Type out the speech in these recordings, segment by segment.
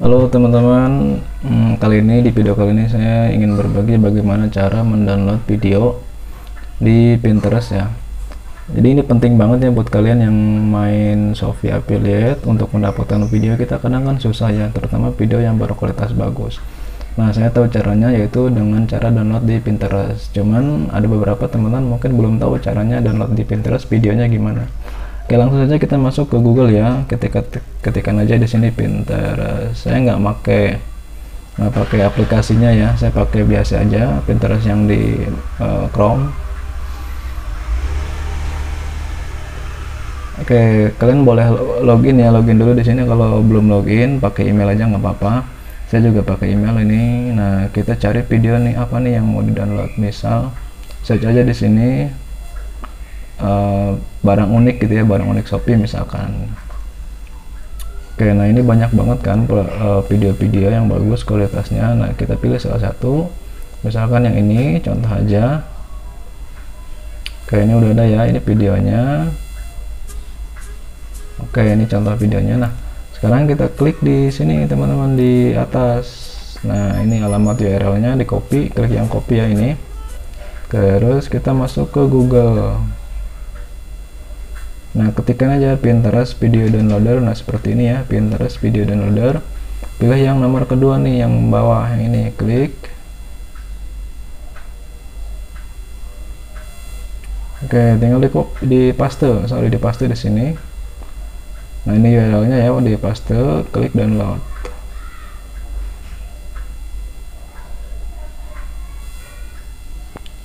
Halo teman-teman, hmm, kali ini di video kali ini saya ingin berbagi bagaimana cara mendownload video di Pinterest ya. Jadi ini penting banget ya buat kalian yang main Shopee Affiliate untuk mendapatkan video kita kadang kan susah ya, terutama video yang berkualitas bagus. Nah saya tahu caranya yaitu dengan cara download di Pinterest. Cuman ada beberapa teman-teman mungkin belum tahu caranya download di Pinterest videonya gimana. Oke langsung saja kita masuk ke Google ya. Ketika ketikan aja di sini Pinterest. Saya nggak pakai nggak pakai aplikasinya ya. Saya pakai biasa aja Pinterest yang di uh, Chrome. Oke, kalian boleh login ya, login dulu di sini. Kalau belum login, pakai email aja nggak apa-apa. Saya juga pakai email ini. Nah, kita cari video nih apa nih yang mau di download. Misal, search aja di sini uh, barang unik gitu ya barang unik Shopee misalkan. Oke nah ini banyak banget kan eh, video-video yang bagus kualitasnya. Nah kita pilih salah satu. Misalkan yang ini contoh aja. Kayaknya udah ada ya ini videonya. Oke ini contoh videonya. Nah sekarang kita klik di sini teman-teman di atas. Nah ini alamat URL nya di copy klik yang copy ya ini. Terus kita masuk ke Google Nah, ketikkan aja Pinterest video downloader. Nah, seperti ini ya, Pinterest video downloader. Pilih yang nomor kedua nih, yang bawah yang ini, klik. Oke, tinggal di di paste, sorry di paste di sini. Nah, ini URL-nya ya, di paste, klik download.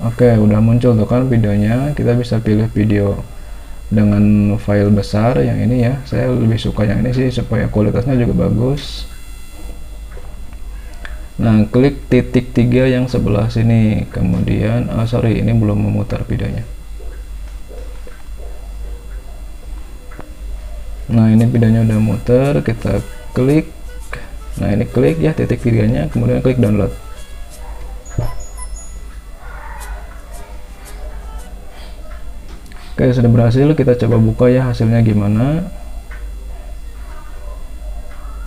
Oke, udah muncul tuh kan videonya. Kita bisa pilih video dengan file besar yang ini ya. Saya lebih suka yang ini sih supaya kualitasnya juga bagus. Nah klik titik tiga yang sebelah sini. Kemudian oh sorry ini belum memutar videonya. Nah ini videonya udah muter. Kita klik. Nah ini klik ya titik tiganya. Kemudian klik download Oke sudah berhasil. Kita coba buka ya hasilnya gimana.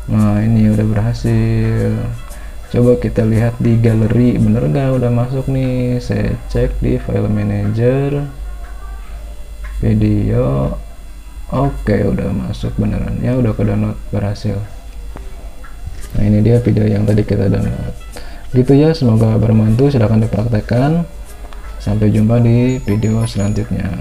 Nah ini udah berhasil. Coba kita lihat di galeri. Bener gak udah masuk nih. Saya cek di file manager. Video. Oke udah masuk beneran. Ya udah ke download. Berhasil. Nah ini dia video yang tadi kita download. Gitu ya semoga bermantu silahkan dipraktekkan. Sampai jumpa di video selanjutnya